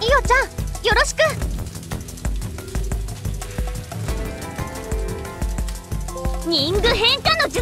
イオちゃんよろしく。ニング変化の術